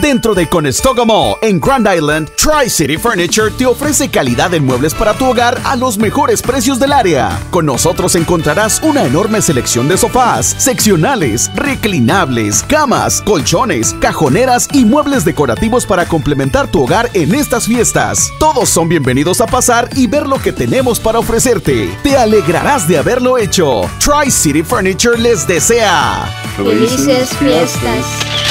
Dentro de Conestoga en Grand Island, Tri-City Furniture te ofrece calidad de muebles para tu hogar a los mejores precios del área. Con nosotros encontrarás una enorme selección de sofás, seccionales, reclinables, camas, colchones, cajoneras y muebles decorativos para complementar tu hogar en estas fiestas. Todos son bienvenidos a pasar y ver lo que tenemos para ofrecerte. Te alegrarás de haberlo hecho. Tri-City Furniture les desea. Felices fiestas.